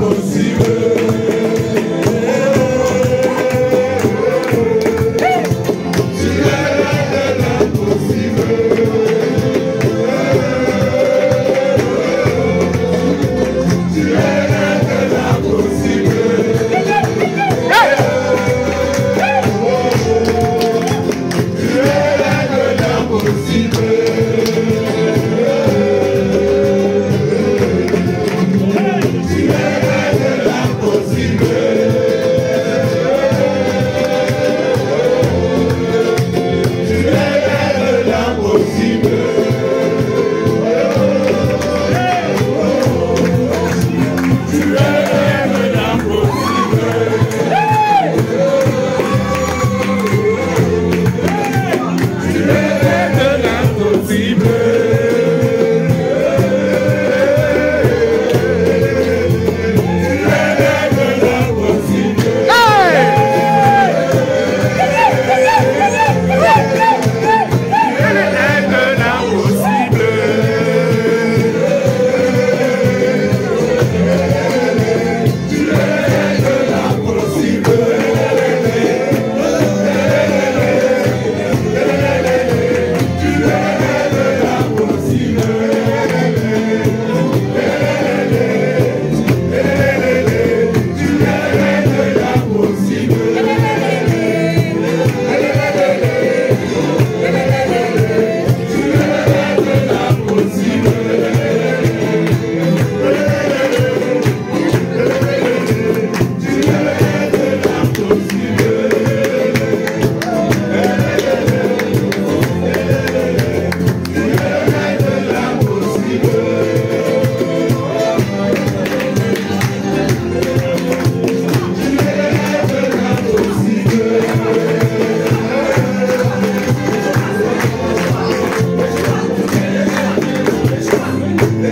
la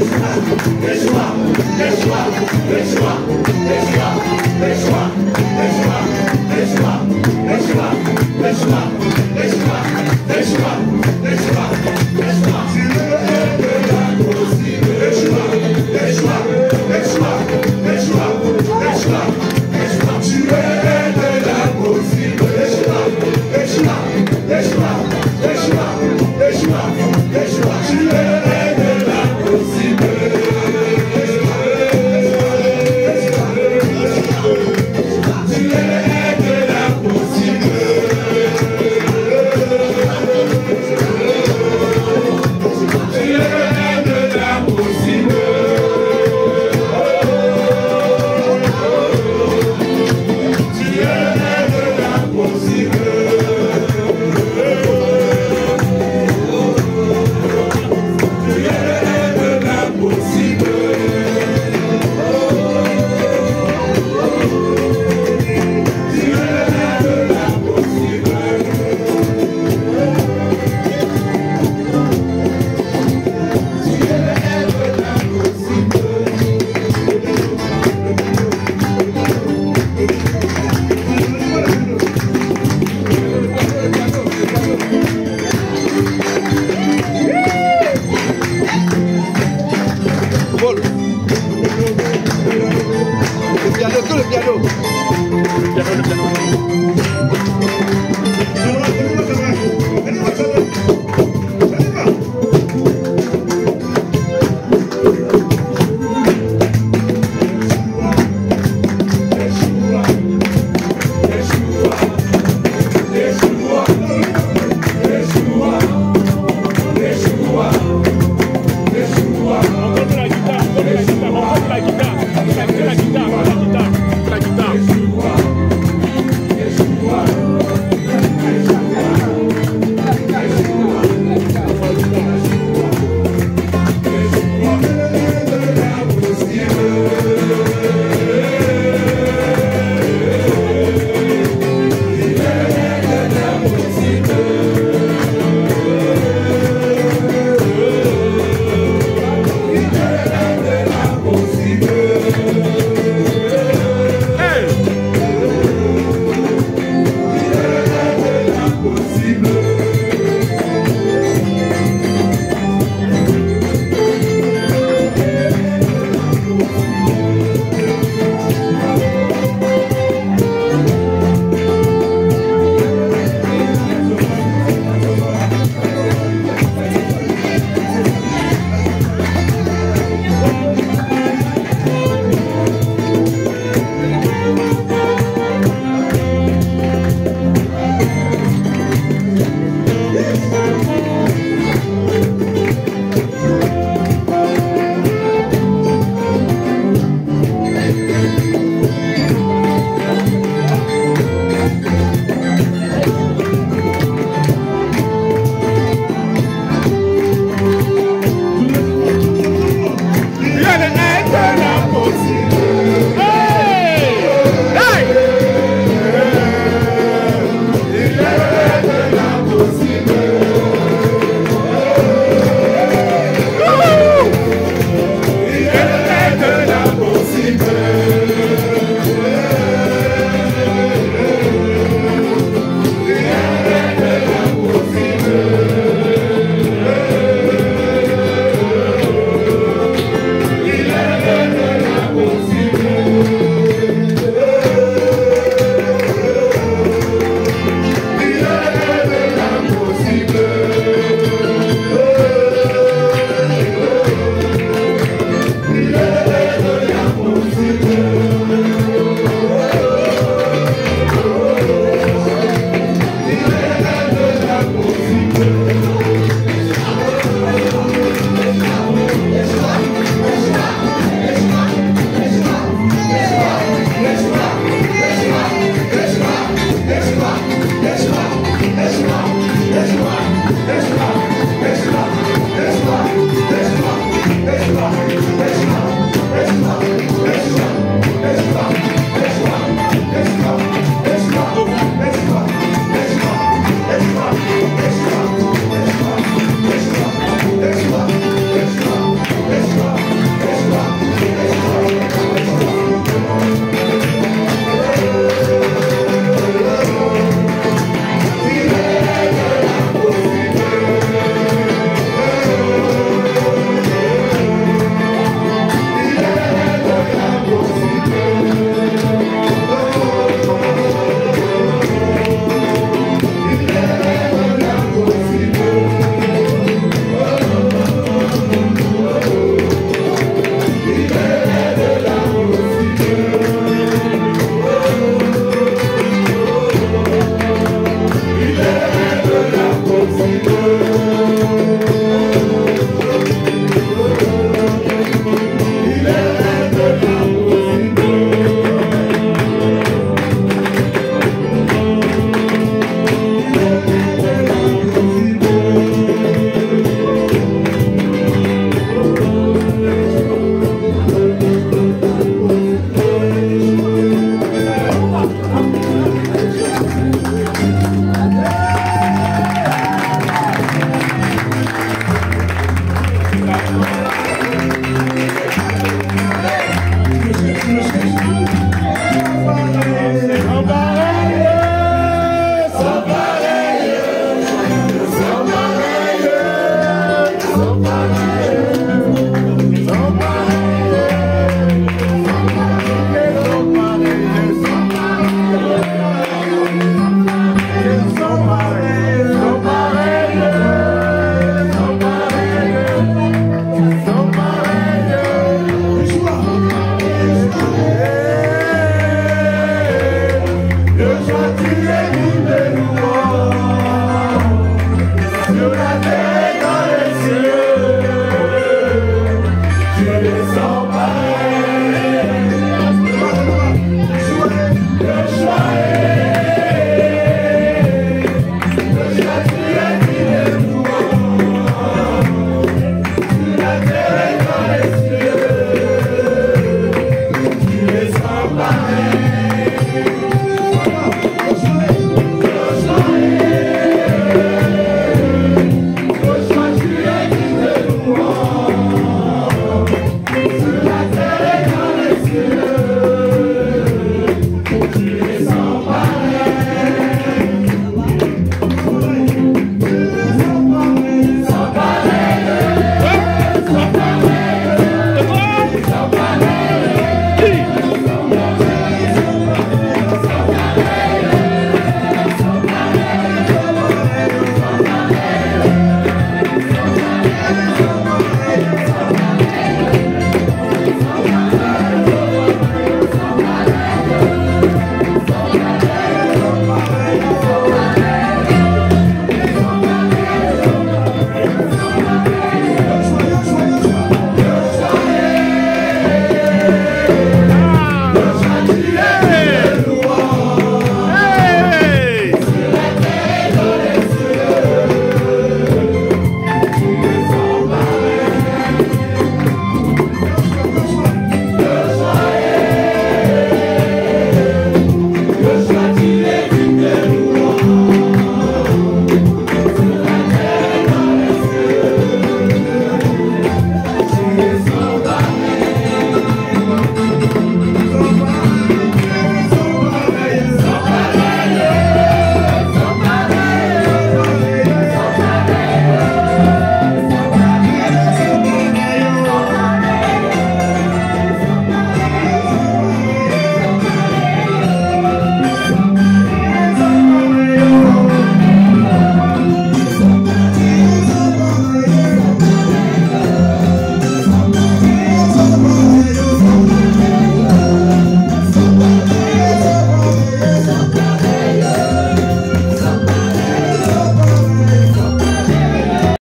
guitare, la